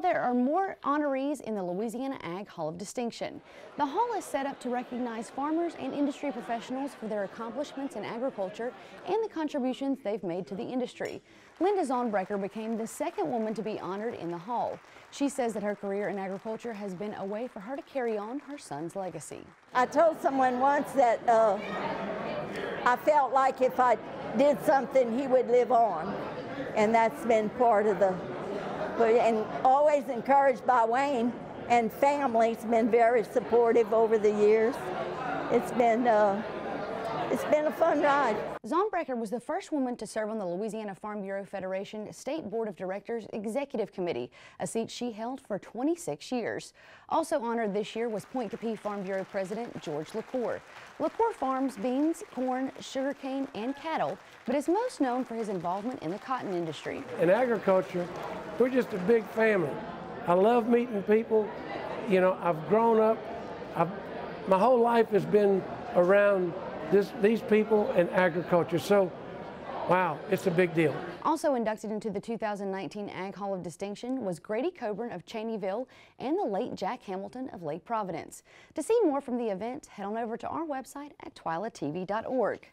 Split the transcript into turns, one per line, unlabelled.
There are more honorees in the Louisiana Ag Hall of Distinction. The hall is set up to recognize farmers and industry professionals for their accomplishments in agriculture and the contributions they've made to the industry. Linda Zaunbrecher became the second woman to be honored in the hall. She says that her career in agriculture has been a way for her to carry on her son's legacy.
I told someone once that uh, I felt like if I did something, he would live on. And that's been part of the and always encouraged by Wayne and family's been very supportive over the years. It's been uh, it's been a fun ride.
Zaunbrecher was the first woman to serve on the Louisiana Farm Bureau Federation State Board of Directors Executive Committee, a seat she held for 26 years. Also honored this year was Pointe Coupee Farm Bureau President George LaCour. LaCour farms beans, corn, sugarcane, and cattle, but is most known for his involvement in the cotton industry.
In agriculture, we're just a big family. I love meeting people. You know, I've grown up, I've, my whole life has been around this, these people and agriculture. So, wow, it's a big deal.
Also inducted into the 2019 Ag Hall of Distinction was Grady Coburn of Cheneyville and the late Jack Hamilton of Lake Providence. To see more from the event, head on over to our website at twilatv.org.